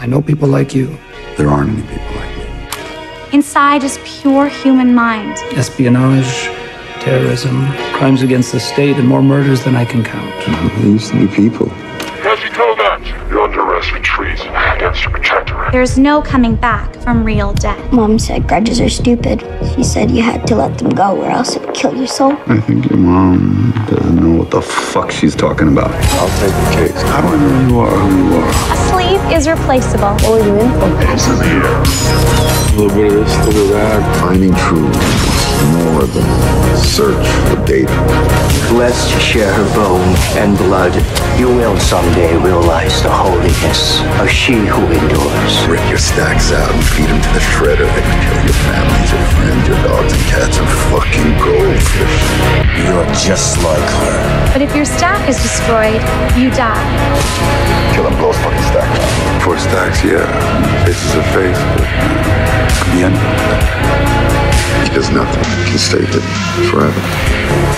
I know people like you. There aren't any people like me. Inside is pure human mind. Espionage, terrorism, crimes against the state, and more murders than I can count. They used to be people. As you tell that, you're under arrest for treason against your Protectorate. There's no coming back from real death. Mom said grudges are stupid. She said you had to let them go or else it would kill your soul. I think your mom doesn't know what the fuck she's talking about. I'll take the case. How do I know who you are who you are? A sleeve is replaceable. What were you in for? Hands in the. A little bit of this, a little bit of that. Finding truth more than search for data. Blessed to share her bone and blood, you will someday realize the holiness of she who endures. Rip your stacks out and feed them to the shredder. They can kill your families, your friends, your dogs and cats, and fucking goldfish. You're just like her. But if your stack is destroyed, you die. Kill them, blow his fucking stack. Four stacks, yeah. Faces of face, but the end. Does nothing. Can stay hidden forever.